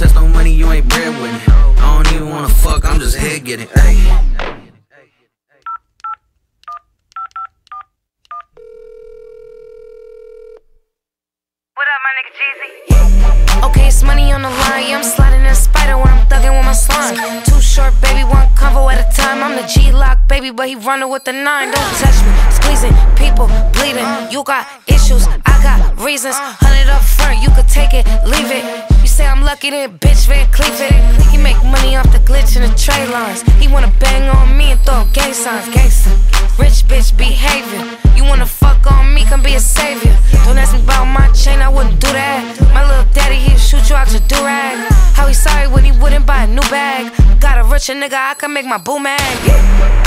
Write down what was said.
touch no money, you ain't bread with it. I don't even wanna fuck, I'm just head getting. Hey. Okay, it's money on the line. Yeah, I'm sliding in a spider when I'm thugging with my slime. Too short, baby, one convo at a time. I'm the G lock, baby, but he running with the nine. Don't touch me, squeezing, people bleeding. You got issues, I got reasons. Hundred up front, you could take it, leave it. Lucky, then bitch, Van Cleef it. He make money off the glitch in the trade lines. He wanna bang on me and throw gang signs, gangsta. Rich bitch behavior. You wanna fuck on me, come be a savior. Don't ask me about my chain, I wouldn't do that. My little daddy, he'd shoot you out your durag. How he sorry when he wouldn't buy a new bag. Got a richer nigga, I can make my boo mad.